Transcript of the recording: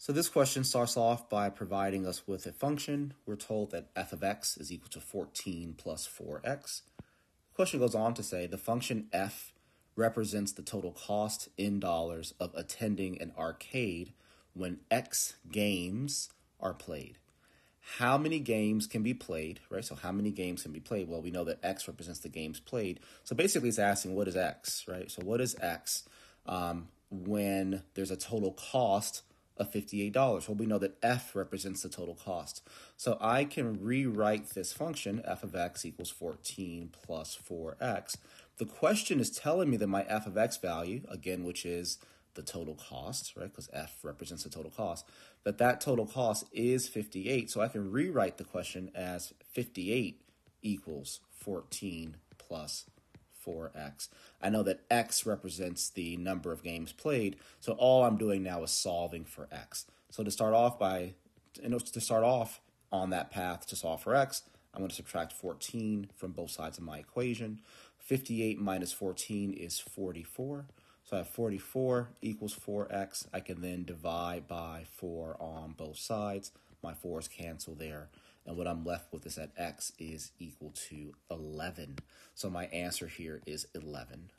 So this question starts off by providing us with a function. We're told that f of x is equal to 14 plus 4x. The question goes on to say the function f represents the total cost in dollars of attending an arcade when x games are played. How many games can be played, right? So how many games can be played? Well, we know that x represents the games played. So basically it's asking what is x, right? So what is x um, when there's a total cost of $58. Well, we know that f represents the total cost. So I can rewrite this function, f of x equals 14 plus 4x. The question is telling me that my f of x value, again, which is the total cost, right, because f represents the total cost, that that total cost is 58. So I can rewrite the question as 58 equals 14 plus 4x. I know that x represents the number of games played, so all I'm doing now is solving for x. So to start off by, to start off on that path to solve for x, I'm going to subtract 14 from both sides of my equation. 58 minus 14 is 44. So I have 44 equals 4x. I can then divide by 4 on both sides. My 4's cancel there. And what I'm left with is that x is equal to 11. So my answer here is 11.